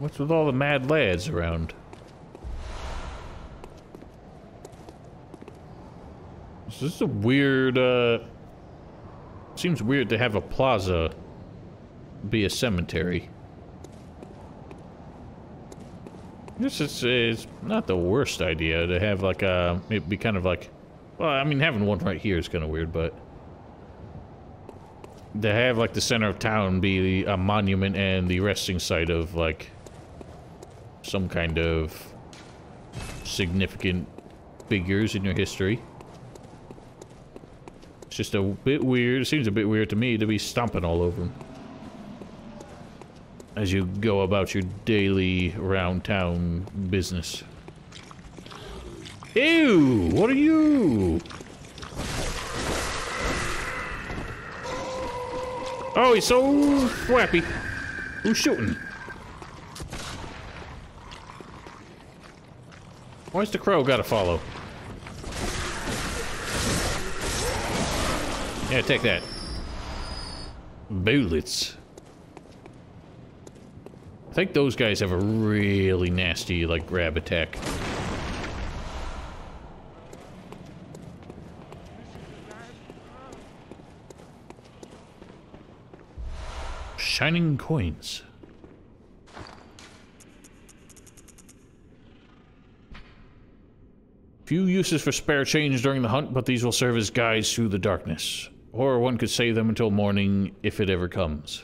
What's with all the mad lads around? This is a weird, uh... Seems weird to have a plaza be a cemetery. This is not the worst idea to have like a, it'd be kind of like, well, I mean, having one right here is kind of weird, but to have like the center of town be a monument and the resting site of like some kind of significant figures in your history. It's just a bit weird. It seems a bit weird to me to be stomping all over them. As you go about your daily round town business. Ew! What are you? Oh, he's so flappy. Who's shooting? Why's the crow gotta follow? Yeah, take that. Bullets. I think those guys have a really nasty, like, grab attack. Shining coins. Few uses for spare change during the hunt, but these will serve as guides through the darkness. Or one could save them until morning, if it ever comes.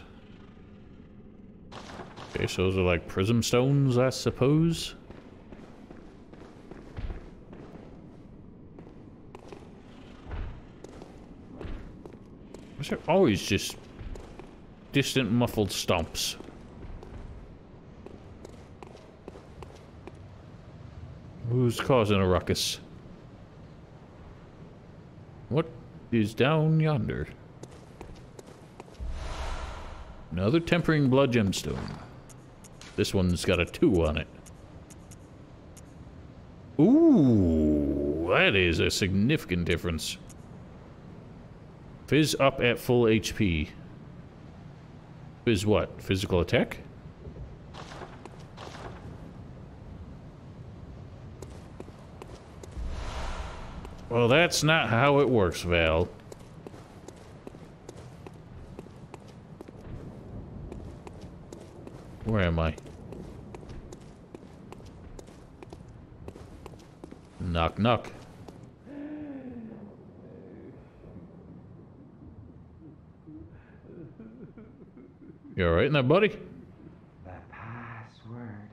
Okay, so those are like prism stones, I suppose? Is there always just distant muffled stomps? Who's causing a ruckus? What is down yonder? Another tempering blood gemstone. This one's got a two on it. Ooh, that is a significant difference. Fizz up at full HP. Fizz what? Physical attack? Well, that's not how it works, Val. Where am I? Knock, knock. You alright in there, buddy? The password.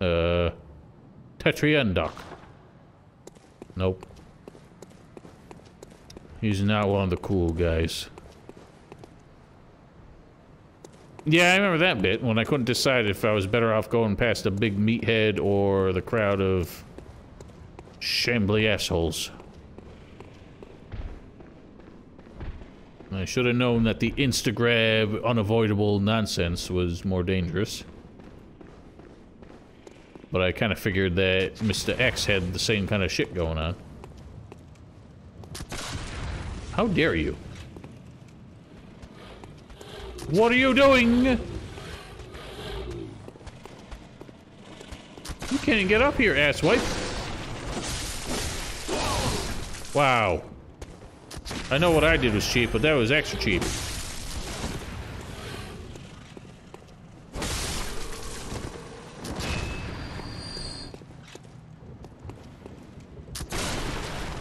Uh, Tetriendoc. Nope. He's not one of the cool guys. Yeah, I remember that bit when I couldn't decide if I was better off going past a big meathead or the crowd of shambly assholes. I should have known that the Instagrab unavoidable nonsense was more dangerous. But I kind of figured that Mr. X had the same kind of shit going on. How dare you? What are you doing? You can't get up here, asswipe. Wow. I know what I did was cheap, but that was extra cheap.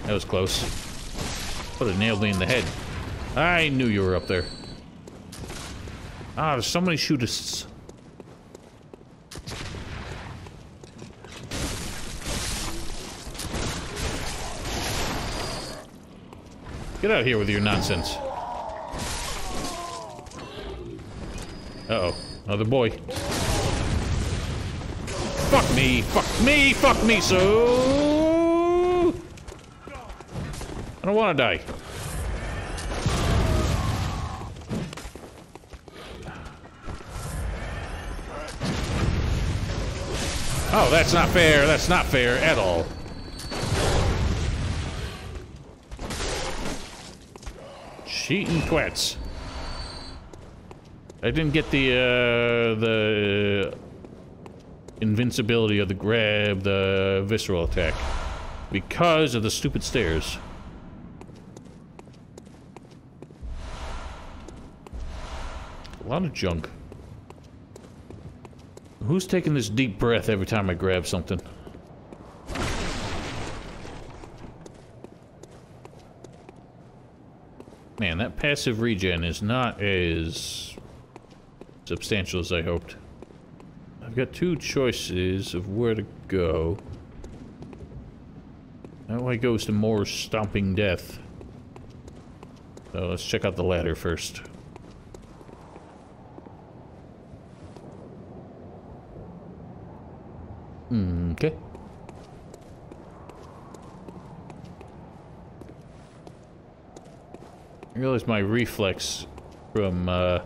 That was close. Would have nailed me in the head. I knew you were up there. Ah, there's so many shooters. Get out of here with your nonsense. Uh-oh. Another boy. Fuck me! Fuck me! Fuck me so! I don't want to die. Oh, that's not fair. That's not fair at all. Cheating twats. I didn't get the, uh, the invincibility of the grab, the visceral attack. Because of the stupid stairs. A lot of junk. Who's taking this deep breath every time I grab something? Man, that passive regen is not as substantial as I hoped. I've got two choices of where to go. That way goes to more stomping death. So let's check out the ladder first. Okay. I realize my reflex from uh,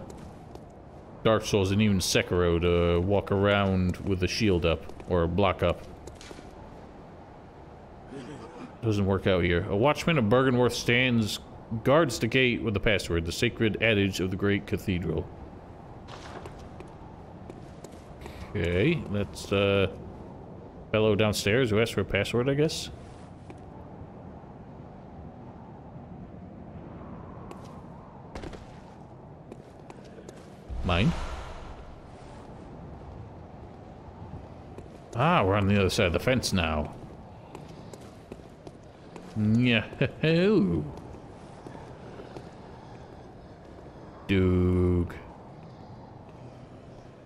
Dark Souls and even Sekiro to walk around with a shield up or a block up. Doesn't work out here. A watchman of Byrgenwerth stands guards the gate with the password, the sacred adage of the great cathedral. Okay, let's uh fellow downstairs who asked for a password, I guess. Mine. Ah, we're on the other side of the fence now. Yeah. Doog.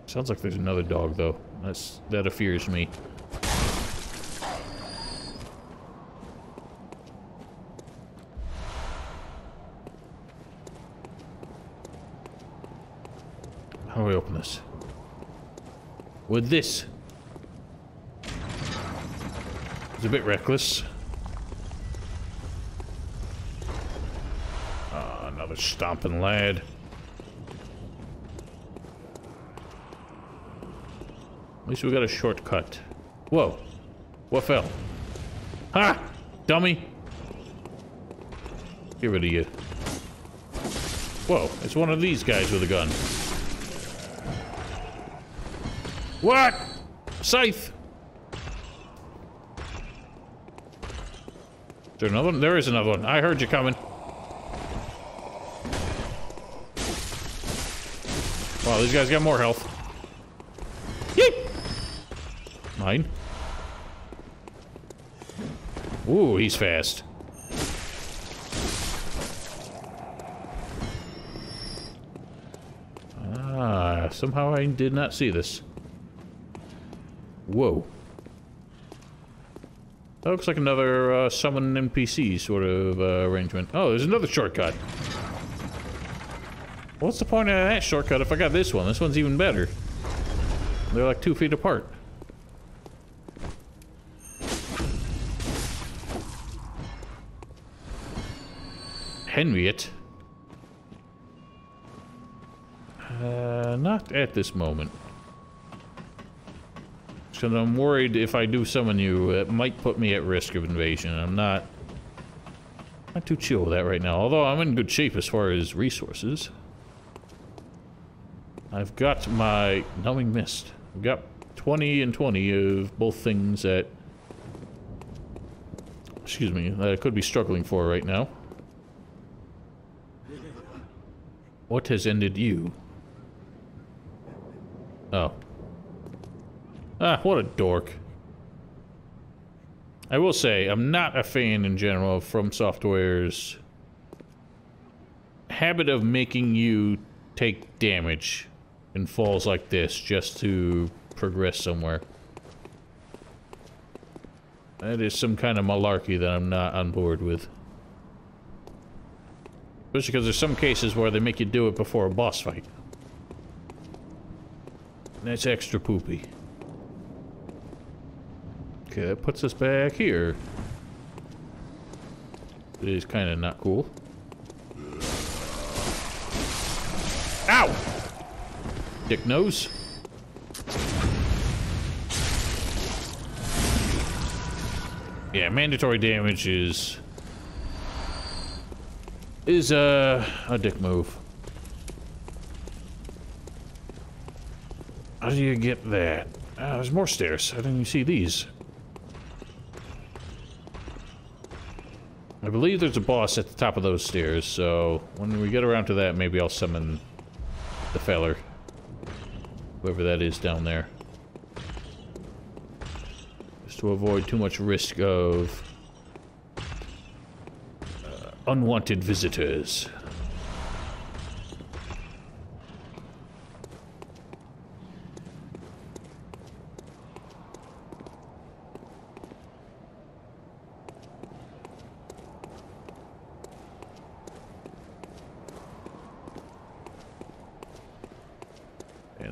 Sounds like there's another dog, though. That's that fears me. We open this? With this. It's a bit reckless. Ah, another stomping lad. At least we got a shortcut. Whoa. What fell? Ha! Dummy! Get rid of you. Whoa, it's one of these guys with a gun. What? Scythe! Is there another one? There is another one. I heard you coming. Wow, these guys got more health. Yeet! Mine. Ooh, he's fast. Ah, somehow I did not see this. Whoa. That looks like another uh, summon NPC sort of uh, arrangement. Oh, there's another shortcut. What's the point of that shortcut if I got this one? This one's even better. They're like two feet apart. Henriett? Uh, not at this moment. Because I'm worried if I do summon you, it might put me at risk of invasion. I'm not... Not too chill with that right now. Although I'm in good shape as far as resources. I've got my Numbing Mist. I've got 20 and 20 of both things that... Excuse me, that I could be struggling for right now. What has ended you? Oh. Ah, what a dork. I will say, I'm not a fan in general of From Software's habit of making you take damage in falls like this just to progress somewhere. That is some kind of malarkey that I'm not on board with. Especially because there's some cases where they make you do it before a boss fight. That's extra poopy. Okay, that puts us back here. It is kind of not cool. Ow! Dick nose. Yeah, mandatory damage is... is uh, a dick move. How do you get that? Ah, there's more stairs. I didn't even see these. I believe there's a boss at the top of those stairs, so when we get around to that, maybe I'll summon the feller. Whoever that is down there. Just to avoid too much risk of uh, unwanted visitors.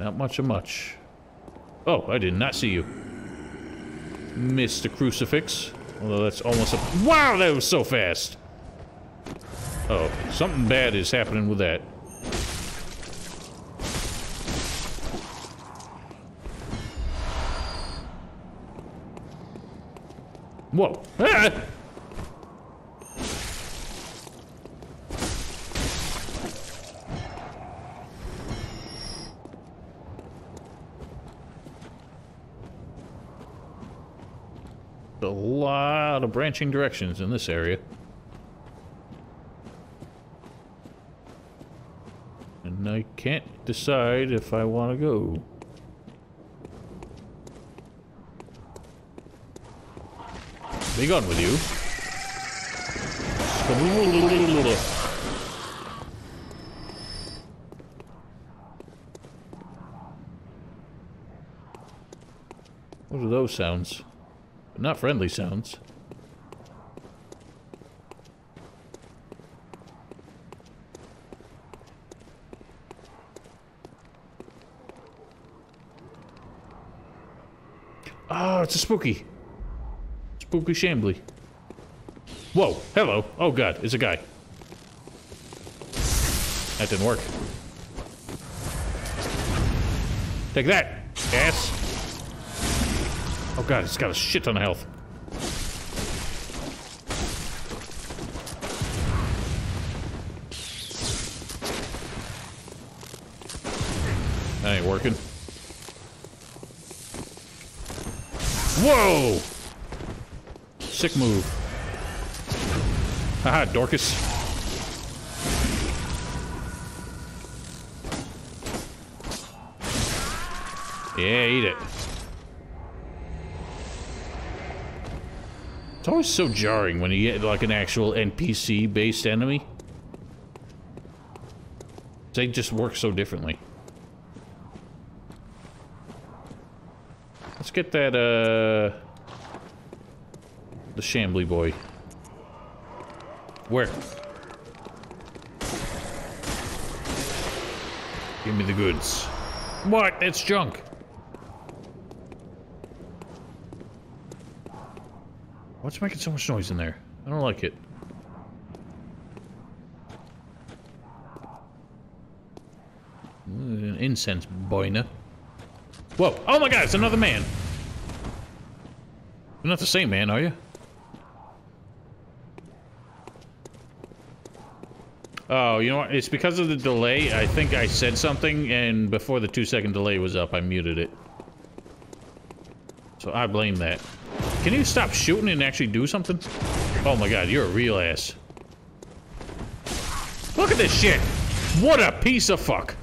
not much of much. Oh, I did not see you. Missed Mr. Crucifix. Although that's almost a... Wow, that was so fast! oh, something bad is happening with that. Whoa. Ah! Branching directions in this area. And I can't decide if I want to go. Be gone with you. What are those sounds? Not friendly sounds. Ah, it's a spooky. Spooky shambly. Whoa, hello. Oh god, it's a guy. That didn't work. Take that, ass. Oh god, it's got a shit ton of health. That ain't working. Whoa! Sick move. Haha, Dorcas. Yeah, eat it. It's always so jarring when you get like an actual NPC-based enemy. They just work so differently. Let's get that, uh... The Shambly boy. Where? Give me the goods. What? It's junk. What's making so much noise in there? I don't like it. An incense boina. Whoa! Oh my god, it's another man! You're not the same man, are you? Oh, you know what? It's because of the delay. I think I said something, and before the two second delay was up, I muted it. So I blame that. Can you stop shooting and actually do something? Oh my god, you're a real ass. Look at this shit! What a piece of fuck!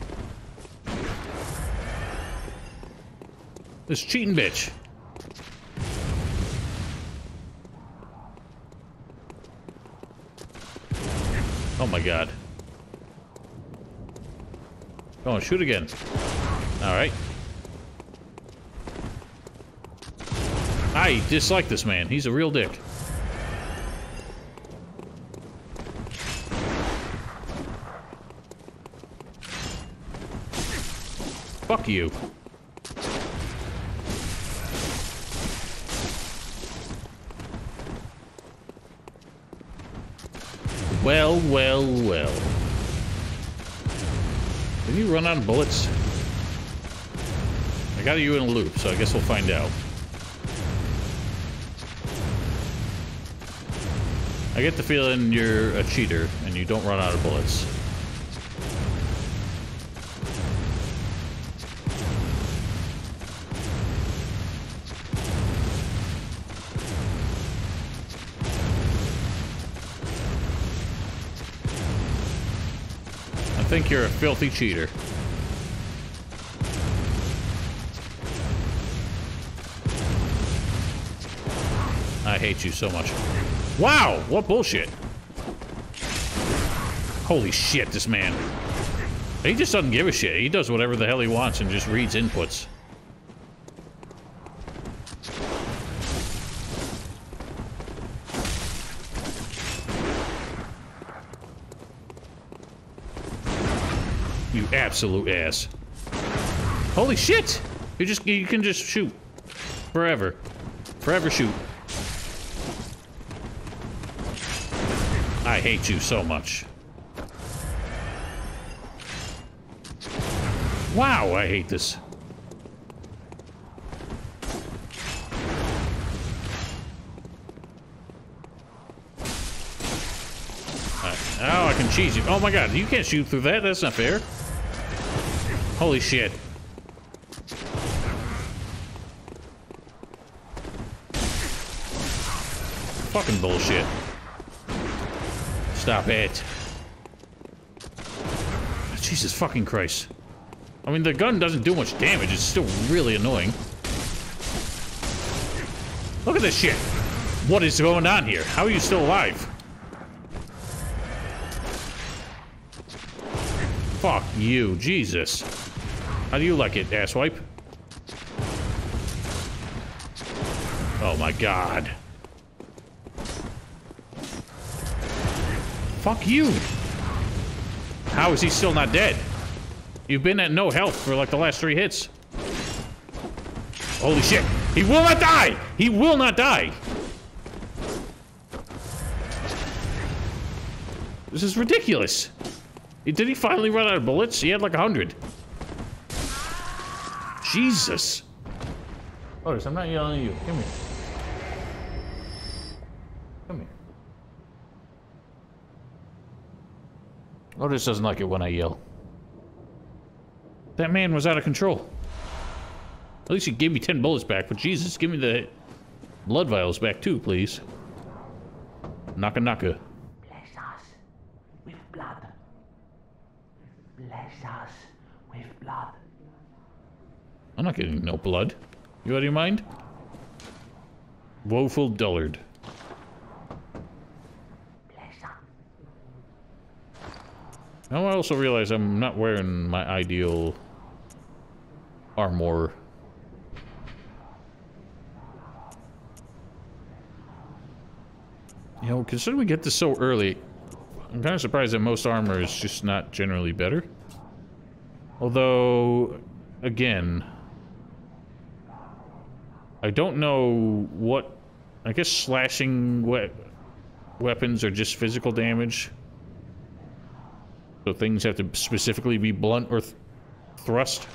This cheating bitch. Oh my god. Go on, shoot again. Alright. I dislike this man. He's a real dick. Fuck you. Well, well, well. Did you run out of bullets? I got you in a loop, so I guess we'll find out. I get the feeling you're a cheater and you don't run out of bullets. I think you're a filthy cheater. I hate you so much. Wow, what bullshit. Holy shit, this man. He just doesn't give a shit. He does whatever the hell he wants and just reads inputs. You absolute ass. Holy shit! You just you can just shoot. Forever. Forever shoot. I hate you so much. Wow, I hate this. Uh, oh, I can cheese you. Oh my god, you can't shoot through that. That's not fair. Holy shit. Fucking bullshit. Stop it. Jesus fucking Christ. I mean, the gun doesn't do much damage. It's still really annoying. Look at this shit. What is going on here? How are you still alive? Fuck you, Jesus. How do you like it, asswipe? Oh my god. Fuck you. How is he still not dead? You've been at no health for like the last three hits. Holy shit. He will not die! He will not die! This is ridiculous. Did he finally run out of bullets? He had like a hundred. Jesus. Otis, I'm not yelling at you. Come here. Otis doesn't like it when I yell. That man was out of control. At least he gave me 10 bullets back, but Jesus, give me the blood vials back too, please. Naka naka. Bless us with blood. Bless us with blood. I'm not getting no blood. You out of your mind? Woeful dullard. Bless us. Now I also realize I'm not wearing my ideal armor. You know, considering we get this so early, I'm kind of surprised that most armor is just not generally better. Although, again, I don't know what... I guess slashing we weapons are just physical damage. So things have to specifically be blunt or th thrust.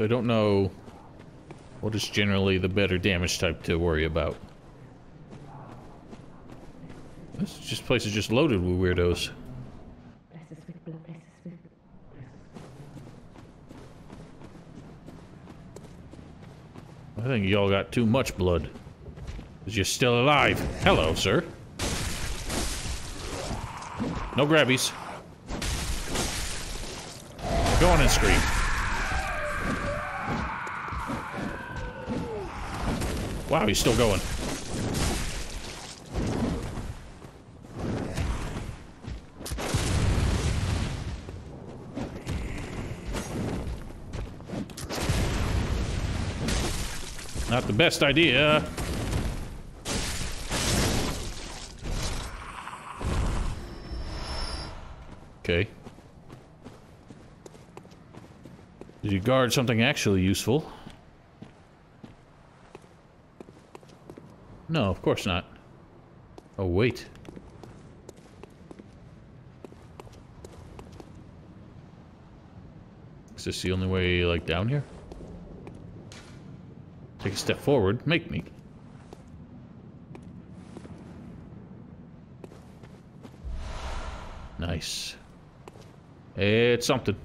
I don't know what is generally the better damage type to worry about. This just place is just loaded with weirdos. I think y'all got too much blood. Cause you're still alive. Hello, sir. No grabbies. Go on and scream. Wow, he's still going. Not the best idea. Okay. Did you guard something actually useful? No, of course not. Oh, wait. Is this the only way, like, down here? Take a step forward, make me. Nice. It's something.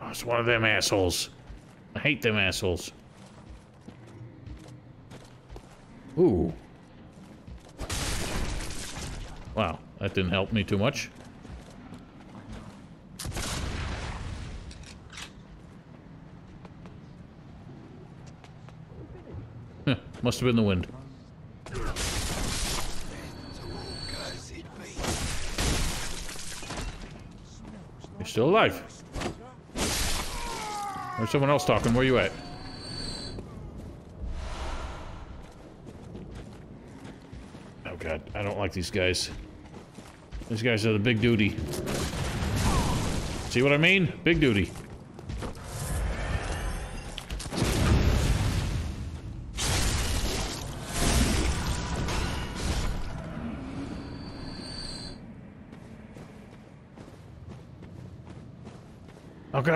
Oh, it's one of them assholes. I hate them assholes. Ooh. Wow, that didn't help me too much. Huh, must have been the wind. You're still alive. There's someone else talking. Where you at? Oh god, I don't like these guys. These guys are the big duty. See what I mean? Big duty.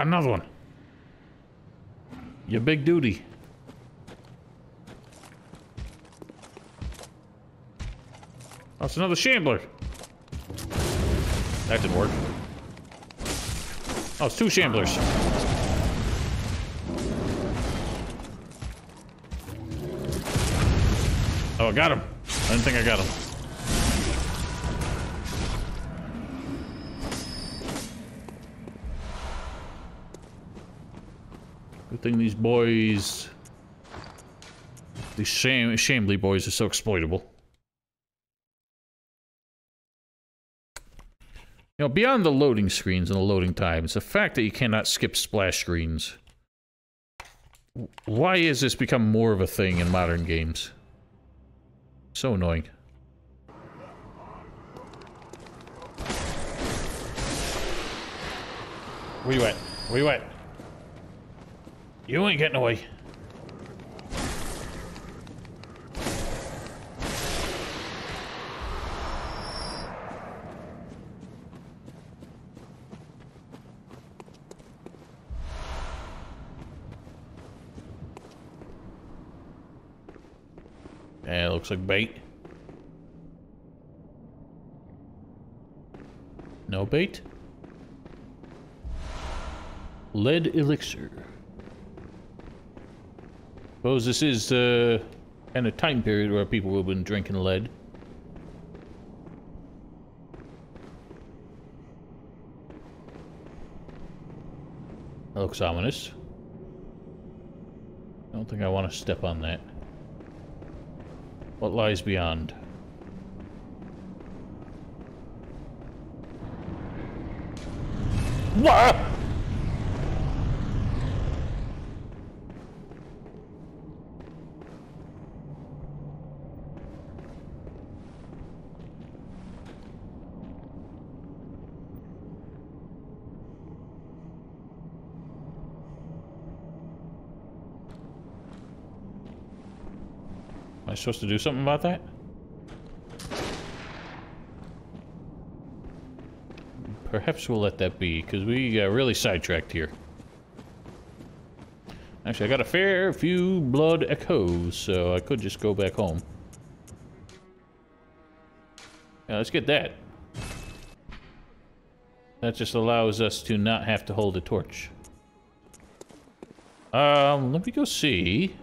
Oh god, another one. Your big duty. Oh, That's another shambler. That didn't work. Oh, it's two shamblers. Oh, I got him. I didn't think I got him. Good thing these boys... These sham Shambly boys are so exploitable. You know, beyond the loading screens and the loading times, the fact that you cannot skip splash screens. Why is this become more of a thing in modern games? So annoying. Where you at? Where you at? You ain't getting away. Yeah, looks like bait. No bait? Lead elixir. Suppose this is uh, kind of time period where people have been drinking lead. That looks ominous. I don't think I want to step on that. What lies beyond? What? Supposed to do something about that? Perhaps we'll let that be, because we got really sidetracked here. Actually, I got a fair few blood echoes, so I could just go back home. Yeah, let's get that. That just allows us to not have to hold a torch. Um, let me go see.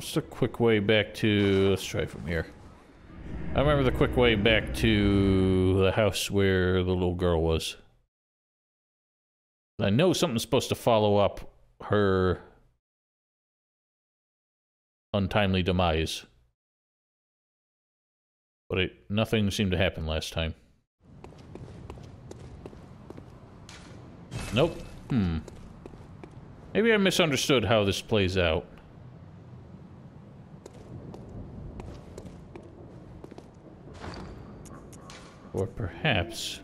What's the quick way back to... Let's try from here. I remember the quick way back to the house where the little girl was. I know something's supposed to follow up her untimely demise. But it, nothing seemed to happen last time. Nope. Hmm. Maybe I misunderstood how this plays out. Or perhaps...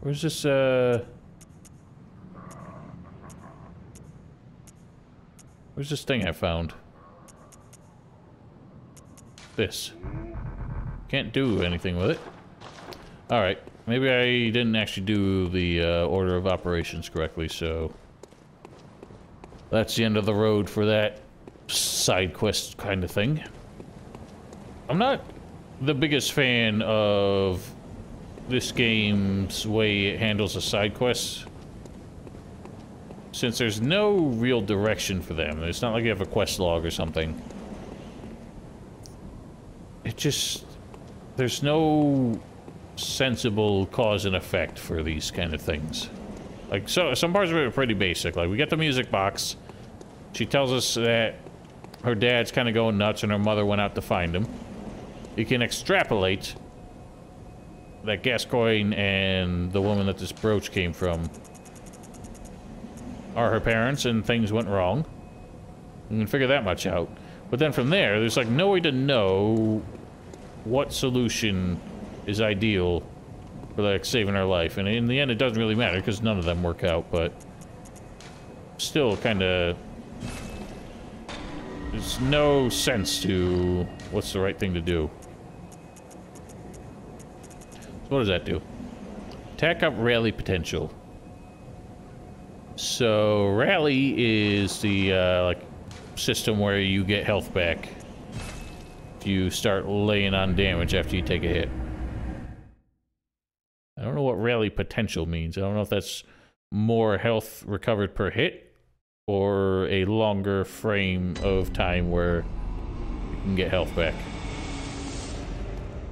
Where's this, uh... Where's this thing I found? This. Can't do anything with it. Alright. Maybe I didn't actually do the uh, order of operations correctly, so... That's the end of the road for that side quest kind of thing. I'm not the biggest fan of this game's way it handles the side quests. Since there's no real direction for them, it's not like you have a quest log or something. It just... There's no sensible cause and effect for these kind of things. Like, so some parts of it are pretty basic. Like, we get the music box. She tells us that her dad's kind of going nuts and her mother went out to find him. You can extrapolate that Gascoigne and the woman that this brooch came from are her parents and things went wrong. You can figure that much out. But then from there, there's like no way to know what solution is ideal for like saving our life. And in the end, it doesn't really matter because none of them work out, but still kind of there's no sense to what's the right thing to do. So what does that do? Attack up rally potential. So rally is the uh, like system where you get health back if you start laying on damage after you take a hit. What rally potential means. I don't know if that's more health recovered per hit or a longer frame of time where you can get health back.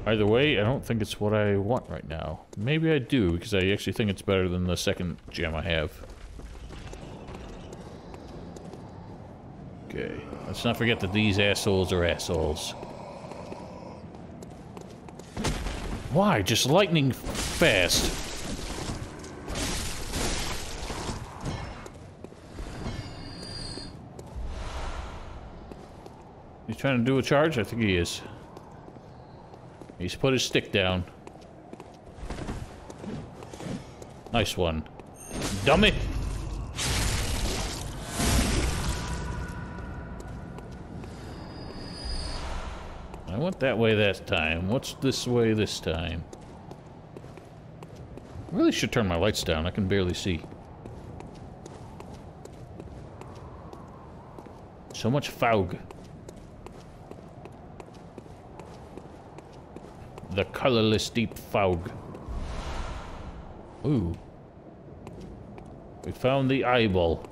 Either way, I don't think it's what I want right now. Maybe I do, because I actually think it's better than the second gem I have. Okay, let's not forget that these assholes are assholes. Why? Just lightning fast. He's trying to do a charge? I think he is. He's put his stick down. Nice one. Dummy! I went that way that time. What's this way this time? I really should turn my lights down. I can barely see. So much fog. The colorless deep fog. Ooh. We found the eyeball.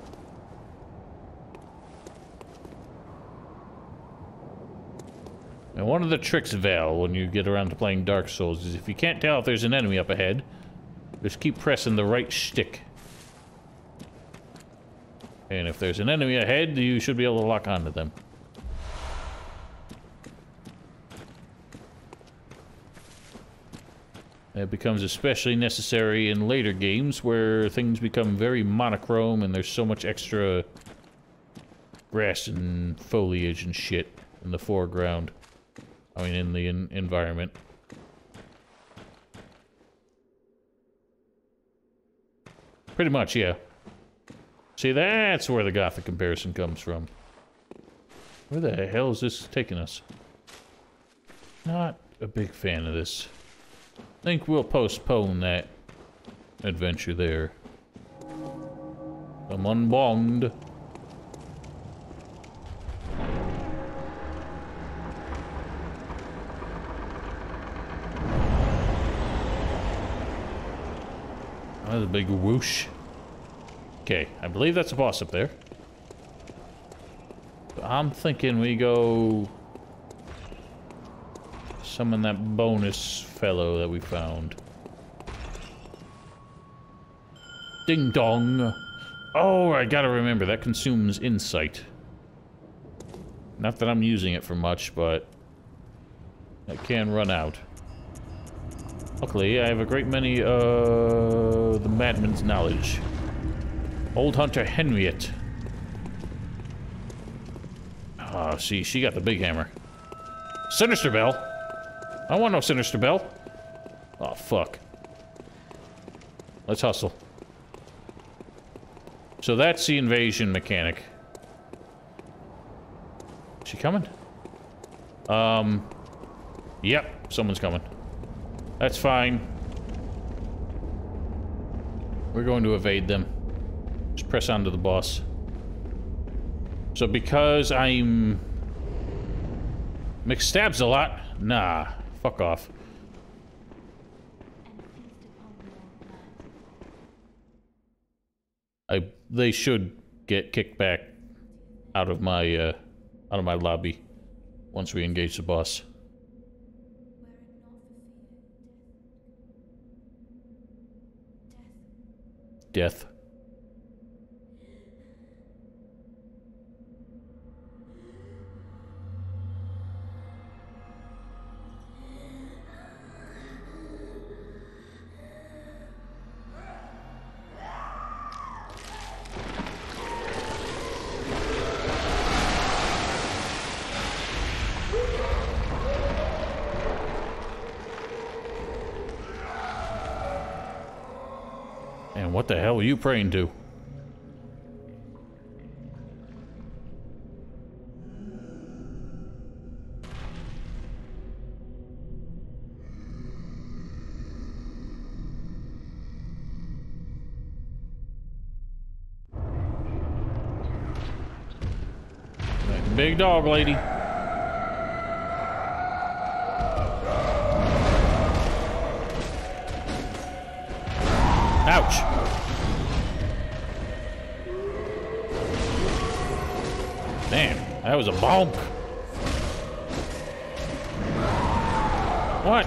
One of the tricks, Val, when you get around to playing Dark Souls, is if you can't tell if there's an enemy up ahead, just keep pressing the right stick. And if there's an enemy ahead, you should be able to lock onto them. It becomes especially necessary in later games where things become very monochrome and there's so much extra grass and foliage and shit in the foreground. I mean, in the in environment. Pretty much, yeah. See, that's where the Gothic comparison comes from. Where the hell is this taking us? Not a big fan of this. I think we'll postpone that adventure there. I'm unbonged. That's a big whoosh. Okay, I believe that's a boss up there. But I'm thinking we go summon that bonus fellow that we found. Ding dong. Oh, I gotta remember, that consumes insight. Not that I'm using it for much, but it can run out. Luckily, I have a great many, uh, the madman's knowledge. Old Hunter Henriett. Ah, oh, see, she got the big hammer. Sinister Bell! I want no Sinister Bell. Oh, fuck. Let's hustle. So that's the invasion mechanic. Is she coming? Um, yep, someone's coming. That's fine. We're going to evade them. Just press on to the boss. So because I'm... McStabs a lot? Nah. Fuck off. I they should get kicked back out of my uh, out of my lobby once we engage the boss. Death. What the hell are you praying to? Big dog lady. That was a bonk. What?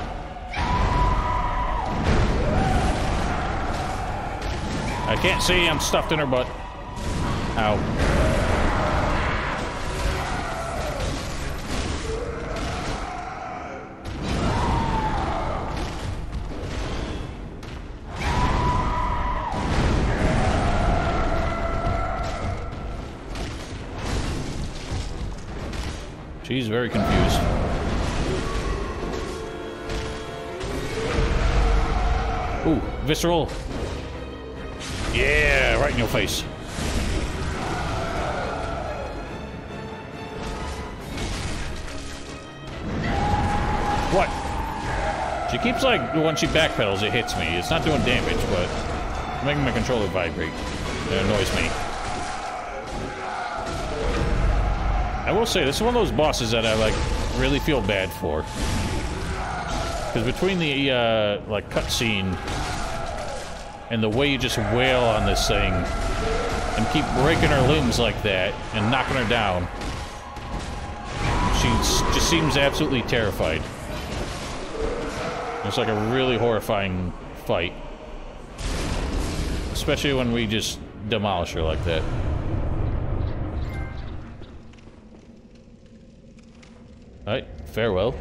I can't see, I'm stuffed in her butt. Ow. She's very confused. Ooh, visceral. Yeah, right in your face. What? She keeps like, when she backpedals, it hits me. It's not doing damage, but making my controller vibrate. It annoys me. Will say, this is one of those bosses that I, like, really feel bad for. Because between the, uh, like, cutscene and the way you just wail on this thing and keep breaking her limbs like that and knocking her down, she just seems absolutely terrified. It's like a really horrifying fight. Especially when we just demolish her like that. Alright, farewell.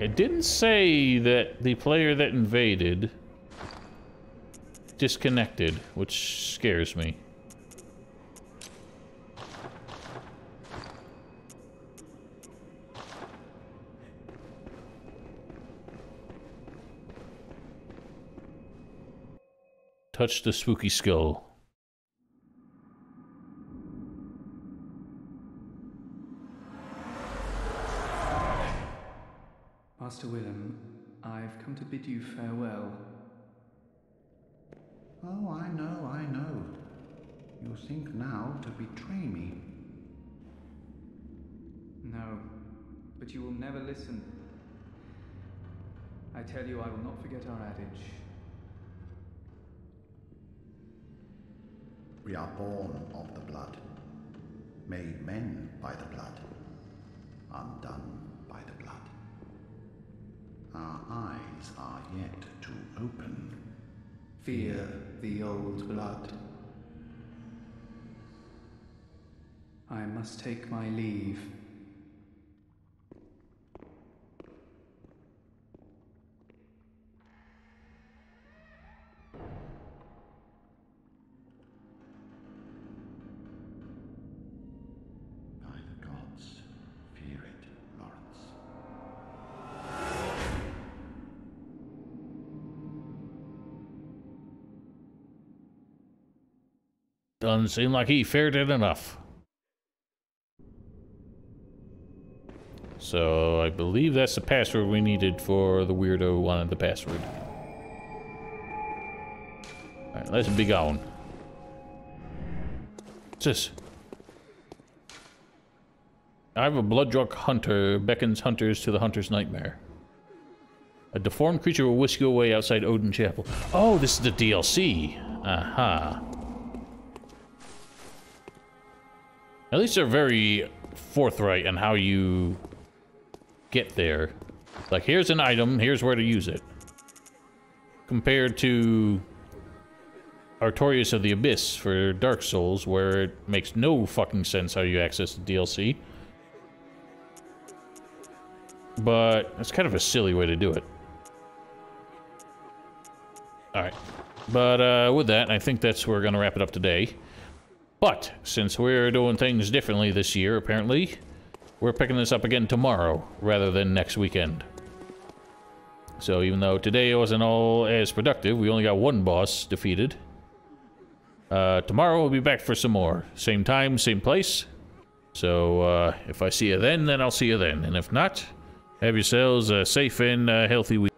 It didn't say that the player that invaded disconnected, which scares me. Touch the spooky skull. Master Willem, I've come to bid you farewell. Oh, I know, I know. You think now to betray me. No, but you will never listen. I tell you, I will not forget our adage. We are born of the blood, made men by the blood, undone by the blood. Our eyes are yet to open. Fear the old blood. I must take my leave. Doesn't seem like he feared it enough. So I believe that's the password we needed for the weirdo wanted the password. Alright, let's be going. What's this? I have a blood drunk hunter beckons hunters to the hunter's nightmare. A deformed creature will whisk you away outside Oedon Chapel. Oh, this is the DLC. Aha. At least they're very forthright in how you get there. Like, here's an item, here's where to use it. Compared to Artorias of the Abyss for Dark Souls, where it makes no fucking sense how you access the DLC. But it's kind of a silly way to do it. Alright. But uh, with that, I think that's where we're going to wrap it up today. But, since we're doing things differently this year, apparently, we're picking this up again tomorrow, rather than next weekend. So even though today wasn't all as productive, we only got one boss defeated. Uh, tomorrow we'll be back for some more. Same time, same place. So, uh, if I see you then, then I'll see you then. And if not, have yourselves a safe and uh, healthy week.